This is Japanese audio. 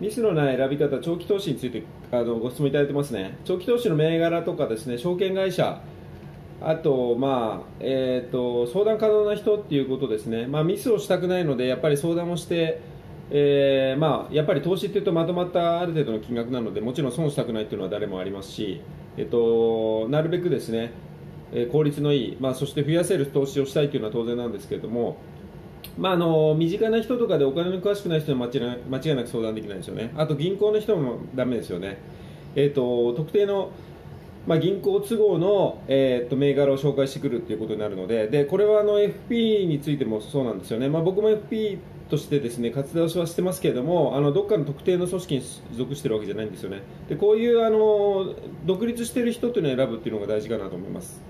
ミスのない選び方、長期投資についてあのご質問いただいてますね、長期投資の銘柄とかですね証券会社、あと、まあえーと、相談可能な人っていうことですね、まあ、ミスをしたくないので、やっぱり相談をして、えーまあ、やっぱり投資っていうとまとまったある程度の金額なので、もちろん損したくないっていうのは誰もありますし、えっと、なるべくですね、え効率のいい、まあ、そして増やせる投資をしたいというのは当然なんですけれども、まあ、あの身近な人とかでお金の詳しくない人に間違間違いなく相談できないですよね、あと銀行の人もだめですよね、えーと、特定の、まあ、銀行都合の、えーと、銘柄を紹介してくるということになるので、でこれはあの FP についてもそうなんですよね、まあ、僕も FP としてですね活動はしてますけれども、あのどっかの特定の組織に属してるわけじゃないんですよね、でこういうあの独立している人というのを選ぶというのが大事かなと思います。